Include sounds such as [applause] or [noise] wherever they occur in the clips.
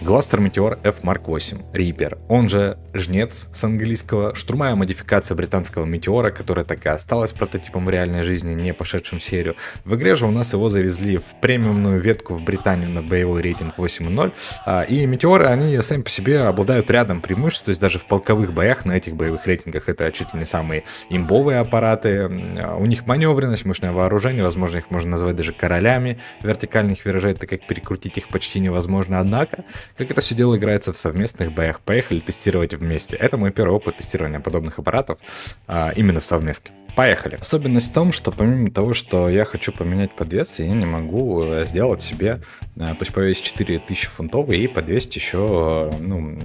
Гластер Метеор F Mark 8 Reaper, он же Жнец с английского, штурмовая модификация британского Метеора, которая так и осталась прототипом в реальной жизни, не пошедшим в серию. В игре же у нас его завезли в премиумную ветку в Британию на боевой рейтинг 8.0, а, и Метеоры, они сами по себе обладают рядом преимуществ, то есть даже в полковых боях на этих боевых рейтингах это чуть ли не самые имбовые аппараты, у них маневренность, мощное вооружение, возможно, их можно назвать даже королями вертикальных виражей, так как перекрутить их почти невозможно, однако как это все дело играется в совместных боях. Поехали тестировать вместе. Это мой первый опыт тестирования подобных аппаратов а, именно в. Поехали. Особенность в том, что помимо того, что я хочу поменять подвес, я не могу э, сделать себе, э, то есть повесить 4000 фунтов и подвесить еще э, ну,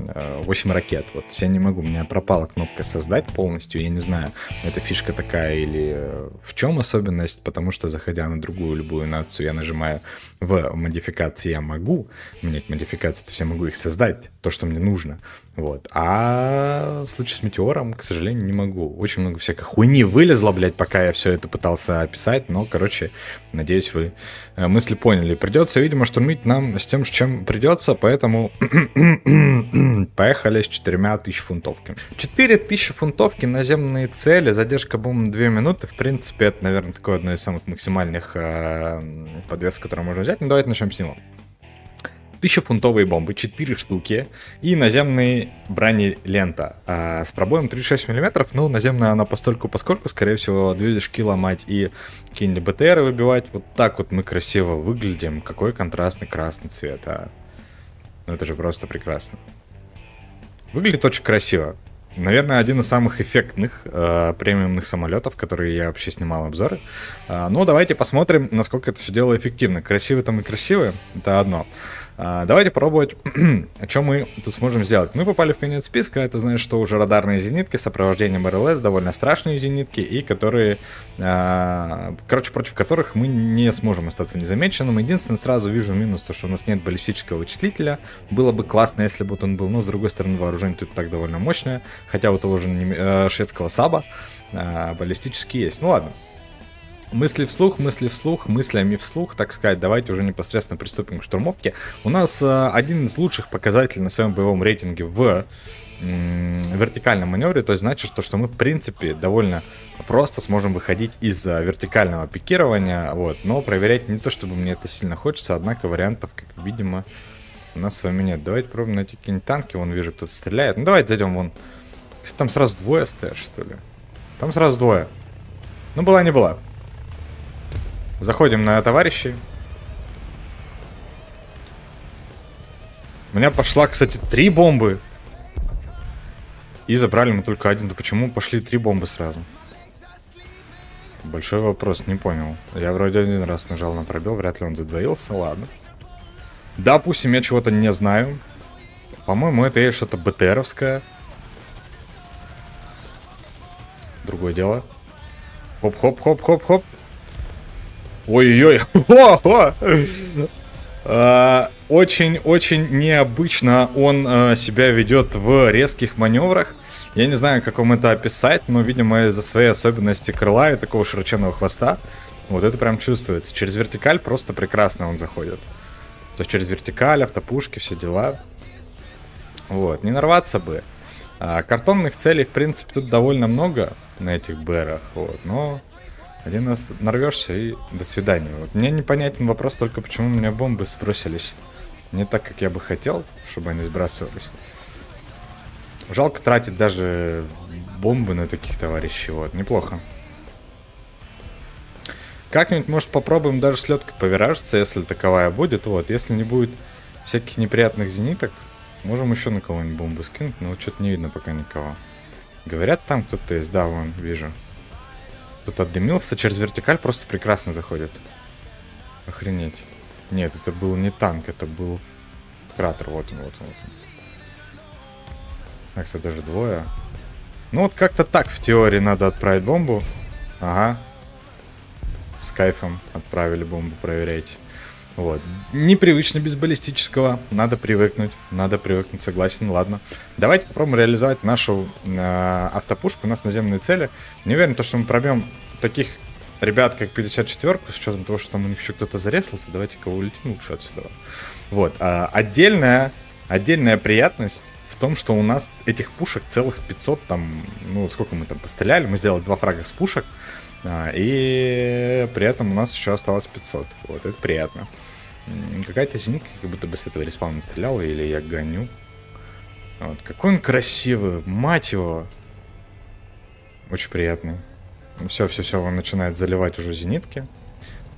8 ракет. Вот я не могу, у меня пропала кнопка создать полностью, я не знаю, это фишка такая или в чем особенность, потому что заходя на другую любую нацию, я нажимаю в модификации, я могу менять модификации, то есть я могу их создать, то, что мне нужно. Вот. А в случае с Метеором, к сожалению, не могу. Очень много всякой хуйни вылезло, блядь, пока я все это пытался описать, но, короче, надеюсь, вы э, мысли поняли. Придется, видимо, штурмить нам с тем, с чем придется, поэтому [clears throat] поехали с четырьмя тысяч фунтовки. Четыре тысячи фунтовки, наземные цели, задержка бомб 2 минуты, в принципе, это, наверное, такое одно из самых максимальных э, подвесок, которые можно взять. Ну, давайте начнем с него. 1000-фунтовые бомбы, 4 штуки, и наземные бронелента а, с пробоем 36 мм, ну, наземная она постольку поскольку, скорее всего, движки ломать и какие-нибудь БТРы выбивать. Вот так вот мы красиво выглядим. Какой контрастный красный цвет, а. Ну, это же просто прекрасно. Выглядит очень красиво. Наверное, один из самых эффектных э, премиумных самолетов, которые я вообще снимал обзоры. Э, но давайте посмотрим, насколько это все дело эффективно. Красивые там и красивые, это одно. А, давайте пробовать, [clears throat] чем мы тут сможем сделать. Мы попали в конец списка, это значит, что уже радарные зенитки с сопровождением РЛС, довольно страшные зенитки, и которые, а, короче, против которых мы не сможем остаться незамеченным. Единственное, сразу вижу минус, то, что у нас нет баллистического вычислителя. Было бы классно, если бы он был, но с другой стороны, вооружение тут так довольно мощное, хотя у того же э, шведского САБа а, баллистический есть. Ну ладно, мысли вслух, мысли вслух, мыслями вслух, так сказать, давайте уже непосредственно приступим к штурмовке. У нас э, один из лучших показателей на своем боевом рейтинге в вертикальном маневре, то есть значит, что, что мы в принципе довольно просто сможем выходить из э, вертикального пикирования, вот, но проверять не то, чтобы мне это сильно хочется, однако вариантов, как видимо, у нас с вами нет. Давайте пробуем найти какие-нибудь танки, вон вижу, кто-то стреляет. Ну давайте зайдем вон. Там сразу двое стоят, что ли? Там сразу двое. Ну была не была. Заходим на товарищей. У меня пошла, кстати, три бомбы. И забрали мы только один. Да почему пошли три бомбы сразу? Большой вопрос, не понял. Я вроде один раз нажал на пробел, вряд ли он задвоился, ладно. Допустим, я чего-то не знаю. По-моему, это что-то БТРовское. Другое дело. Хоп-хоп-хоп-хоп-хоп. Ой-ой-ой. Очень-очень а, необычно он а, себя ведет в резких маневрах. Я не знаю, как вам это описать, но, видимо, из-за своей особенности крыла и такого широченного хвоста, вот это прям чувствуется. Через вертикаль просто прекрасно он заходит. То есть через вертикаль, автопушки, все дела. Вот, не нарваться бы. А, картонных целей, в принципе, тут довольно много на этих БРах, вот, но один раз нарвешься и до свидания. Вот мне непонятен вопрос только, почему у меня бомбы сбросились не так, как я бы хотел, чтобы они сбрасывались. Жалко тратить даже бомбы на таких товарищей. Вот, неплохо. Как-нибудь, может, попробуем даже с леткой повиражиться, если таковая будет. Вот, если не будет всяких неприятных зениток, можем еще на кого-нибудь бомбу скинуть, но что-то не видно пока никого. Говорят, там кто-то есть, да, вон, вижу. Тут отдымился, через вертикаль просто прекрасно заходит. Охренеть. Нет, это был не танк, это был кратер. Вот он, вот он, вот он. Так, это даже двое. Ну вот как-то так в теории надо отправить бомбу. Ага. С кайфом отправили бомбу проверять. Вот. Непривычно без баллистического. Надо привыкнуть. Надо привыкнуть, согласен. Ладно. Давайте попробуем реализовать нашу э, автопушку. У нас наземные цели. Не уверен, то, что мы пробьем таких ребят, как 54-ку, с учетом того, что там у них еще кто-то зарезался. Давайте-ка улетим лучше отсюда. Вот. А, отдельная отдельная приятность в том, что у нас этих пушек целых 500, там, ну, сколько мы там постреляли, мы сделали два фрага с пушек, а, и при этом у нас еще осталось 500. Вот, это приятно. Какая-то зенитка как будто бы с этого респауна стреляла, или я гоню. Вот, какой он красивый, мать его. Очень приятный. Все, все, все, он начинает заливать уже зенитки.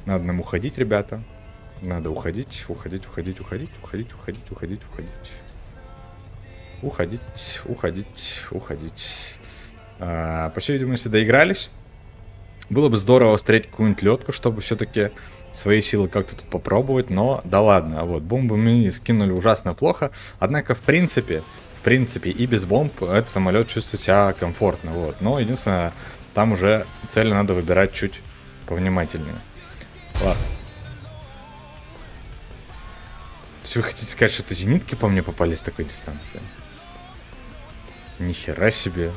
Надо нам уходить, ребята. Надо уходить, уходить, уходить, уходить, уходить, уходить, уходить, уходить. Уходить, уходить, уходить. А, по всей видимости, доигрались. Было бы здорово встретить какую-нибудь летку, чтобы все-таки свои силы как-то тут попробовать, но да ладно. Вот, бомбы мы скинули ужасно плохо. Однако, в принципе, в принципе, и без бомб этот самолет чувствует себя комфортно. Вот. Но единственное, там уже цели надо выбирать чуть повнимательнее. Ладно. Есть вы хотите сказать, что это зенитки по мне попали с такой дистанции? Нихера себе.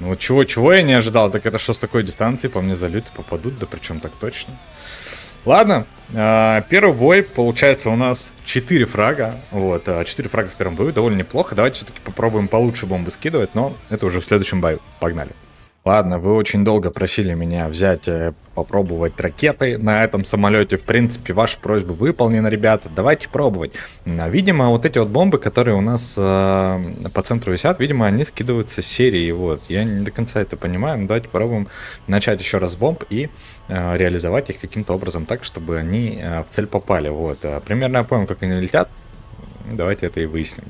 Ну вот чего, чего я не ожидал, так это что с такой дистанции по мне залюты попадут, да причем так точно. Ладно, а, первый бой, получается, у нас 4 фрага. Вот, 4 а, фрага в первом бою, довольно неплохо. Давайте все-таки попробуем получше бомбы скидывать, но это уже в следующем бою. Погнали. Ладно, вы очень долго просили меня взять, э, попробовать ракеты на этом самолете. В принципе, ваша просьба выполнена, ребята. Давайте пробовать. Видимо, вот эти вот бомбы, которые у нас э, по центру висят, видимо, они скидываются серией. Вот. Я не до конца это понимаю, но давайте попробуем начать еще раз бомб и э, реализовать их каким-то образом так, чтобы они э, в цель попали. Вот. Примерно я понял, как они летят. Давайте это и выясним.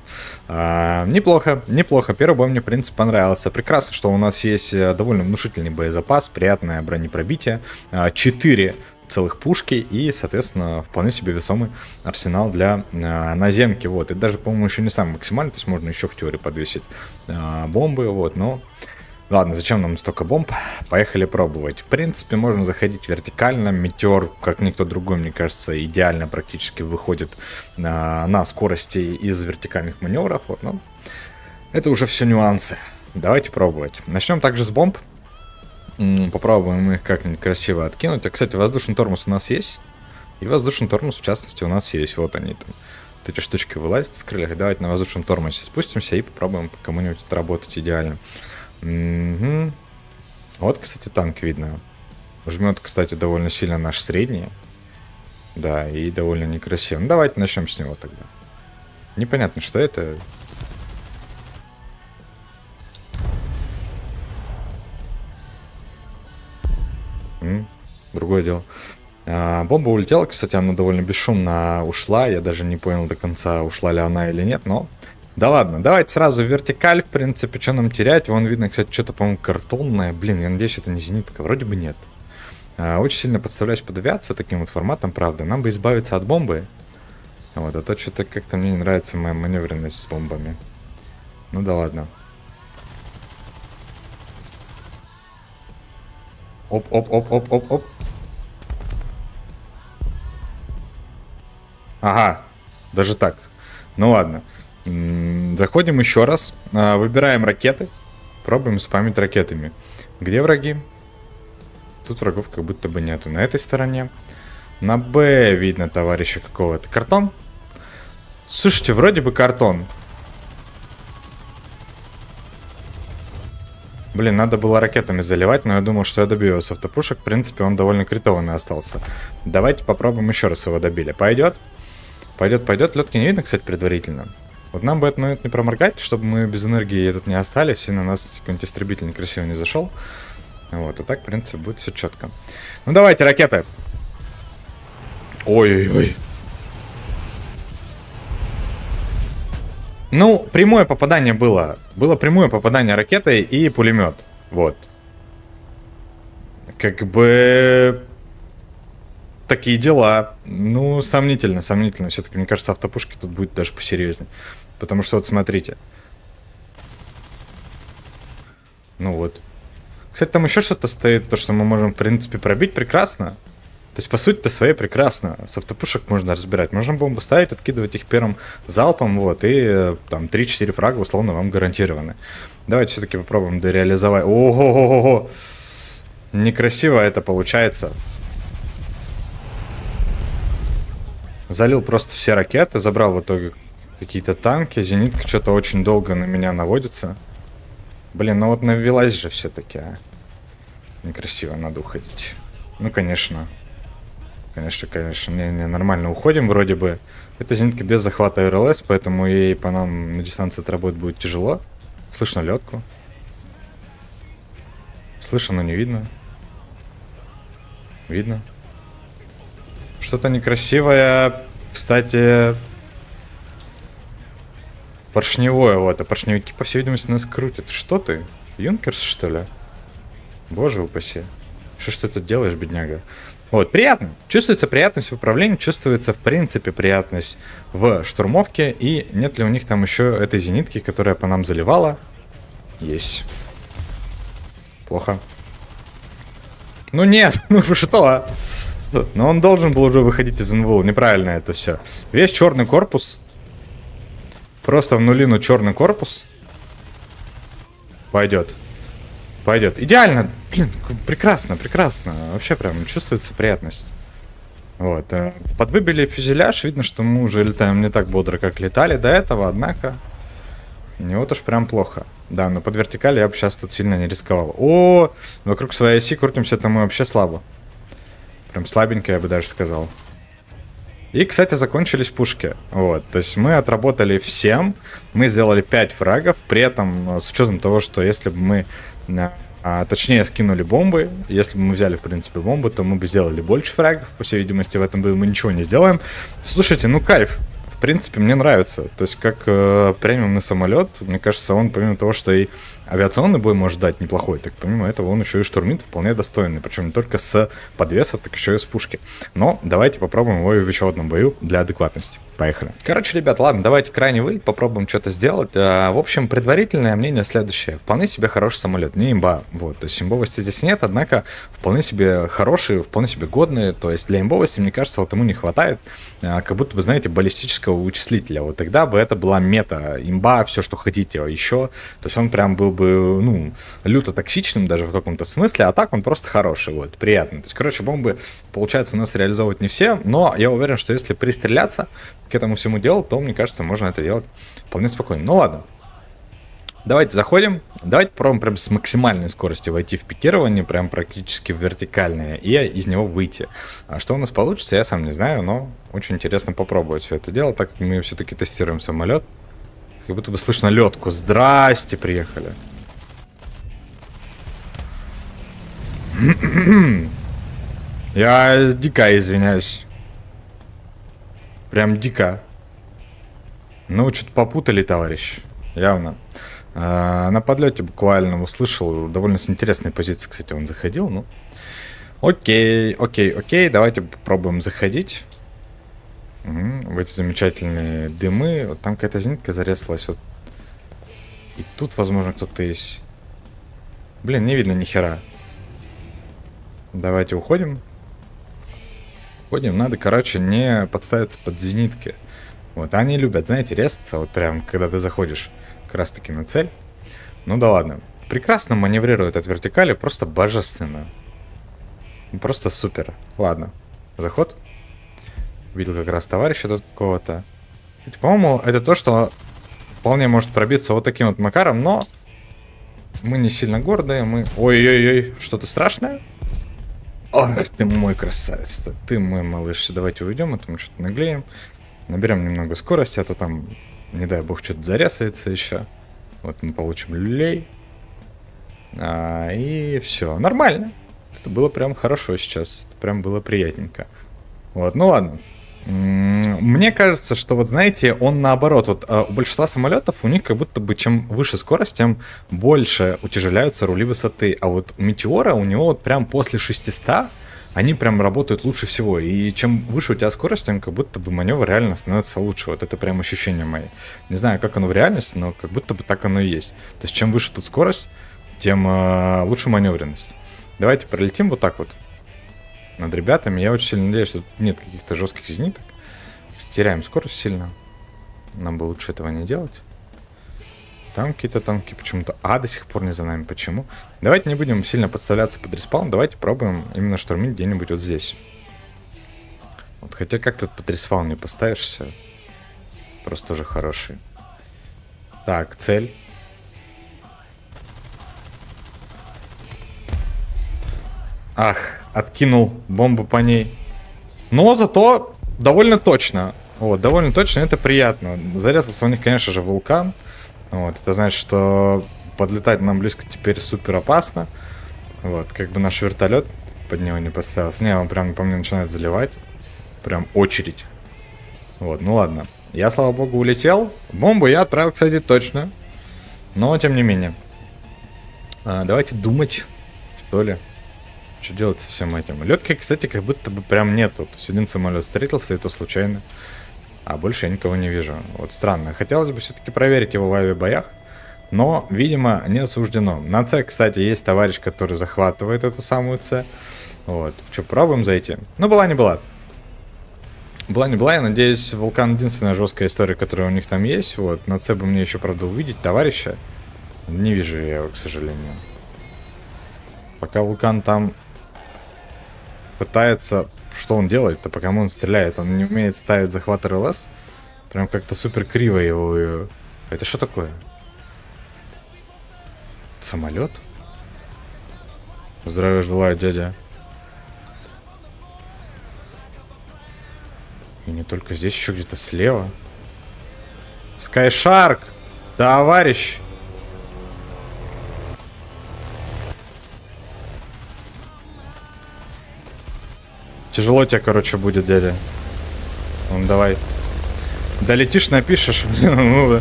А, неплохо, неплохо. Первый бой мне, в принципе, понравился. Прекрасно, что у нас есть э, довольно внушительный боезапас, приятное бронепробитие. А, 4 целых пушки и, соответственно, вполне себе весомый арсенал для э, наземки. Вот. И даже, по-моему, еще не самый максимальный, то есть можно еще в теории подвесить э, бомбы, вот, но Ладно, зачем нам столько бомб? Поехали пробовать. В принципе, можно заходить вертикально. Метеор, как никто другой, мне кажется, идеально практически выходит на, на скорости из вертикальных маневров. Вот, но это уже все нюансы. Давайте пробовать. Начнем также с бомб. Попробуем их как-нибудь красиво откинуть. А, кстати, воздушный тормоз у нас есть. И воздушный тормоз, в частности, у нас есть. Вот они там. Вот эти штучки вылазят с крыльях. Давайте на воздушном тормозе спустимся и попробуем кому-нибудь отработать идеально. Угу. Вот, кстати, танк видно. Жмет, кстати, довольно сильно наш средний. Да, и довольно некрасиво. Ну, давайте начнем с него тогда. Непонятно, что это. М -м, другое дело. А, бомба улетела, кстати, она довольно бесшумно ушла. Я даже не понял до конца, ушла ли она или нет, но да ладно, давайте сразу вертикаль, в принципе, что нам терять? Вон видно, кстати, что-то, по-моему, картонное. Блин, я надеюсь, это не зенитка. Вроде бы нет. А, очень сильно подставляюсь под авиацию таким вот форматом, правда. Нам бы избавиться от бомбы. Вот, а то что-то как-то мне не нравится моя маневренность с бомбами. Ну да ладно. Оп-оп-оп-оп-оп-оп. Ага, даже так. Ну ладно. Заходим еще раз, а, выбираем ракеты, пробуем спамить ракетами. Где враги? Тут врагов как будто бы нету. На этой стороне. На Б видно товарища какого-то. Картон? Слушайте, вроде бы картон. Блин, надо было ракетами заливать, но я думал, что я добью его с автопушек. В принципе, он довольно критованный остался. Давайте попробуем еще раз его добили. Пойдет? Пойдет, пойдет. Летки не видно, кстати, предварительно. Вот нам бы этот момент не проморгать, чтобы мы без энергии этот не остались, и на нас какой-нибудь истребитель некрасиво не зашел. Вот, и так, в принципе, будет все четко. Ну давайте, ракеты. Ой-ой-ой. Ну, прямое попадание было. Было прямое попадание ракетой и пулемет. Вот. Как бы... Такие дела. Ну, сомнительно, сомнительно. Все-таки, мне кажется, автопушки тут будет даже посерьезнее. Потому что вот смотрите. Ну вот. Кстати, там еще что-то стоит, то, что мы можем, в принципе, пробить прекрасно. То есть, по сути-то, своей прекрасно. С автопушек можно разбирать. Можно бомбу ставить, откидывать их первым залпом, вот, и э, там 3-4 фрага, условно, вам гарантированы. Давайте все-таки попробуем дореализовать. Ого-го-го! Некрасиво это получается. Залил просто все ракеты, забрал в итоге Какие-то танки. Зенитка что-то очень долго на меня наводится. Блин, ну вот навелась же все-таки, а. Некрасиво, надо уходить. Ну, конечно. Конечно, конечно. Не, не, нормально уходим вроде бы. Эта зенитка без захвата РЛС, поэтому ей по нам на дистанции отработать будет тяжело. Слышно летку. Слышно, но не видно. Видно. Что-то некрасивое. Кстати, поршневое вот. А поршневики, по всей видимости, нас крутят. Что ты? Юнкерс, что ли? Боже упаси. Что ж ты тут делаешь, бедняга? Вот, приятно. Чувствуется приятность в управлении, чувствуется, в принципе, приятность в штурмовке. И нет ли у них там еще этой зенитки, которая по нам заливала? Есть. Плохо. Ну нет, [laughs] ну что? Но он должен был уже выходить из НВУ. Неправильно это все. Весь черный корпус. Просто в нулину черный корпус. Пойдет. Пойдет. Идеально. Блин, прекрасно, прекрасно. Вообще прям чувствуется приятность. Вот. Э, подвыбили фюзеляж. Видно, что мы уже летаем не так бодро, как летали до этого. Однако, не вот уж прям плохо. Да, но под вертикаль я бы сейчас тут сильно не рисковал. О, вокруг своей оси крутимся, это мы вообще слабо. Прям слабенько, я бы даже сказал. И, кстати, закончились пушки. Вот, то есть мы отработали всем, мы сделали 5 фрагов, при этом э, с учетом того, что если бы мы э, а, точнее, скинули бомбы. Если бы мы взяли, в принципе, бомбы, то мы бы сделали больше фрагов. По всей видимости, в этом бою мы ничего не сделаем. Слушайте, ну кайф принципе, мне нравится. То есть, как э, премиумный самолет, мне кажется, он, помимо того, что и авиационный бой может дать неплохой, так помимо этого он еще и штурмит вполне достойный. Причем не только с подвесов, так еще и с пушки. Но давайте попробуем его в еще одном бою для адекватности. Поехали. Короче, ребят, ладно, давайте крайний вылет, попробуем что-то сделать. А, в общем, предварительное мнение следующее. Вполне себе хороший самолет, не имба. Вот, то есть имбовости здесь нет, однако вполне себе хорошие, вполне себе годные. То есть для имбовости, мне кажется, вот ему не хватает, а, как будто бы, знаете, баллистического вычислителя. Вот тогда бы это была мета, имба, все, что хотите еще. То есть он прям был бы, ну, люто токсичным даже в каком-то смысле, а так он просто хороший, вот, приятный. То есть, короче, бомбы, получается, у нас реализовывать не все, но я уверен, что если пристреляться, к этому всему делу, то, мне кажется, можно это делать вполне спокойно. Ну ладно. Давайте заходим. Давайте попробуем прям с максимальной скоростью войти в пикирование, прям практически в вертикальное, и из него выйти. А что у нас получится, я сам не знаю, но очень интересно попробовать все это дело, так как мы все-таки тестируем самолет. Как будто бы слышно летку. Здрасте, приехали. [clears throat] Я дико извиняюсь. Прям дико. Ну, что-то попутали, товарищ. Явно. А, на подлете буквально услышал. Довольно с интересной позиции, кстати, он заходил. Ну, окей, окей, окей. Давайте попробуем заходить. Угу, в эти замечательные дымы. Вот там какая-то зенитка зарезалась. Вот. И тут, возможно, кто-то есть. Блин, не видно ни хера. Давайте уходим. Ходим, надо, короче, не подставиться под зенитки. Вот, они любят, знаете, резаться, вот прям, когда ты заходишь как раз-таки на цель. Ну да ладно. Прекрасно маневрирует от вертикали, просто божественно. Просто супер. Ладно. Заход. Видел как раз товарища тут какого-то. По-моему, это то, что вполне может пробиться вот таким вот макаром, но мы не сильно гордые, мы... Ой-ой-ой, что-то страшное? Ах ты мой красавец, -то. ты мой малыш. Давайте уйдем, а то мы что-то наглеем. Наберем немного скорости, а то там, не дай бог, что-то зарясается еще. Вот мы получим люлей. А, и все. Нормально. Это было прям хорошо сейчас. Это прям было приятненько. Вот, ну ладно. Мне кажется, что вот знаете, он наоборот, вот а, у большинства самолетов у них как будто бы чем выше скорость, тем больше утяжеляются рули высоты. А вот у Метеора у него вот прям после 600 они прям работают лучше всего. И чем выше у тебя скорость, тем как будто бы маневр реально становится лучше. Вот это прям ощущение мое. Не знаю, как оно в реальности, но как будто бы так оно и есть. То есть чем выше тут скорость, тем э, лучше маневренность. Давайте пролетим вот так вот над ребятами. Я очень сильно надеюсь, что нет каких-то жестких зениток. Теряем скорость сильно. Нам бы лучше этого не делать. Там какие-то танки почему-то... А, до сих пор не за нами. Почему? Давайте не будем сильно подставляться под респаун. Давайте пробуем именно штурмить где-нибудь вот здесь. Вот, хотя как тут под респаун не подставишься? Просто тоже хороший. Так, цель. Ах, откинул бомбу по ней. Но зато довольно точно. Вот, довольно точно, это приятно. Зарезался у них, конечно же, вулкан. Вот, это значит, что подлетать нам близко теперь супер опасно. Вот, как бы наш вертолет под него не поставился. Не, он прям, по мне, начинает заливать. Прям очередь. Вот, ну ладно. Я, слава богу, улетел. Бомбу я отправил, кстати, точно. Но, тем не менее. А, давайте думать, что ли. Что делать со всем этим? Летки, кстати, как будто бы прям нету. То есть один самолет встретился, и то случайно. А больше я никого не вижу. Вот странно. Хотелось бы все-таки проверить его в авиабоях. Но, видимо, не осуждено. На С, кстати, есть товарищ, который захватывает эту самую С. Вот. Что, пробуем зайти? Ну, была не была. Была не была, я надеюсь, Вулкан единственная жесткая история, которая у них там есть. Вот. На С бы мне еще, правда, увидеть товарища. Не вижу я его, к сожалению. Пока Вулкан там пытается... Что он делает-то, по кому он стреляет? Он не умеет ставить захват РЛС. Прям как-то супер криво его... Это что такое? Самолет? Здравия желаю, дядя. И не только здесь, еще где-то слева. Скайшарк! Товарищ! Тяжело тебе, короче, будет, дядя. Ну, давай. Долетишь, напишешь. [laughs] Ну,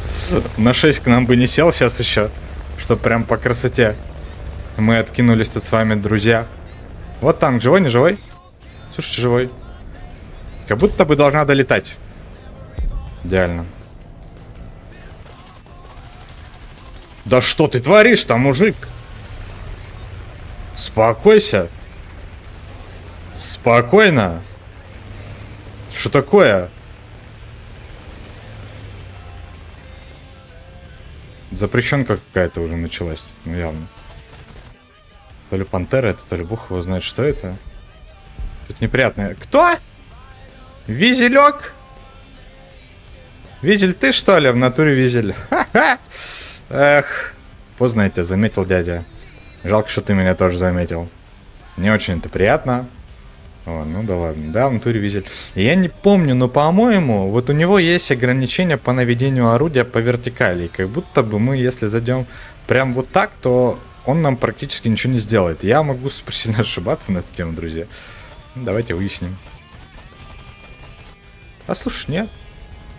на 6 к нам бы не сел сейчас еще. Что прям по красоте. Мы откинулись тут с вами, друзья. Вот танк, живой, не живой? Слушайте, живой. Как будто бы должна долетать. Идеально. Да что ты творишь там, мужик? Спокойся. Спокойно. Что такое? Запрещенка какая-то уже началась, ну явно. То ли пантера это, то ли бог его знает, что это. Тут неприятное. Кто? Визелек? Визель ты, что ли? В натуре визель. Ха-ха! Эх, поздно я тебя заметил, дядя. Жалко, что ты меня тоже заметил. Не очень это приятно. О, ну да ладно, да, в натуре визель. Я не помню, но по-моему, вот у него есть ограничения по наведению орудия по вертикали. Как будто бы мы, если зайдем прям вот так, то он нам практически ничего не сделает. Я могу сильно [laughs] ошибаться на эту тему, друзья. Ну, давайте выясним. А слушай, нет.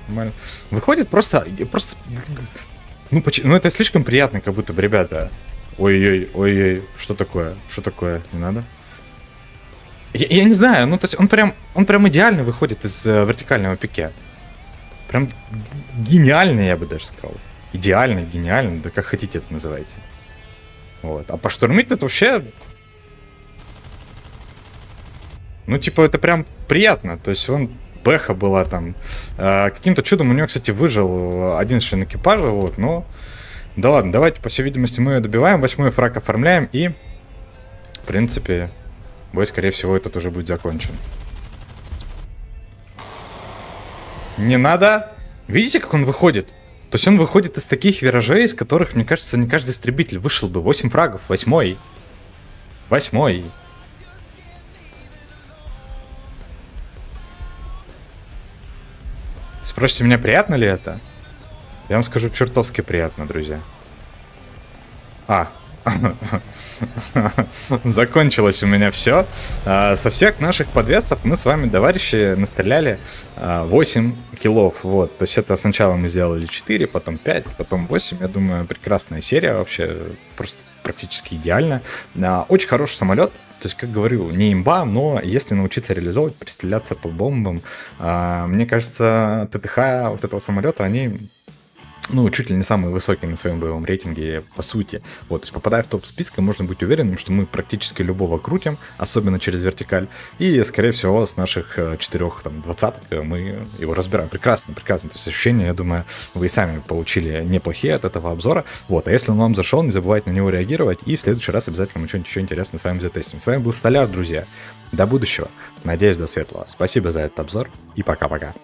Нормально. Выходит просто... просто ну, поч... ну, это слишком приятно, как будто бы, ребята. Ой-ой, ой-ой, что такое? Что такое? Не надо? Я, я не знаю, ну то есть он прям, он прям идеально выходит из э, вертикального пике. Прям гениально, я бы даже сказал. Идеально, гениально, да как хотите это называйте. Вот. А поштурмить это вообще... Ну, типа, это прям приятно. То есть он Бэха была там. Э, каким-то чудом у него, кстати, выжил один член экипажа, вот, но... Да ладно, давайте, по всей видимости, мы ее добиваем, восьмой фраг оформляем, и, в принципе, бой, скорее всего, этот уже будет закончен. Не надо. Видите, как он выходит? То есть он выходит из таких виражей, из которых, мне кажется, не каждый истребитель вышел бы. 8 фрагов, восьмой. Восьмой. Спросите меня, приятно ли это? Я вам скажу, чертовски приятно, друзья. А, [laughs] Закончилось у меня все. А, со всех наших подвесов мы с вами, товарищи, настреляли 8 а, киллов. Вот. То есть это сначала мы сделали 4, потом 5, потом 8. Я думаю, прекрасная серия вообще. Просто практически идеально. А, очень хороший самолет. То есть, как говорю, не имба, но если научиться реализовывать, пристреляться по бомбам, мне кажется, ТТХ вот этого самолета, они ну, чуть ли не самый высокий на своем боевом рейтинге, по сути. Вот, то есть, попадая в топ списка, можно быть уверенным, что мы практически любого крутим, особенно через вертикаль. И, скорее всего, с наших э, четырех, там, двадцаток э, мы его разбираем. Прекрасно, прекрасно. То есть, ощущения, я думаю, вы и сами получили неплохие от этого обзора. Вот, а если он вам зашел, не забывайте на него реагировать. И в следующий раз обязательно мы что-нибудь еще интересное с вами затестим. С вами был Столяр, друзья. До будущего. Надеюсь, до светлого. Спасибо за этот обзор и пока-пока.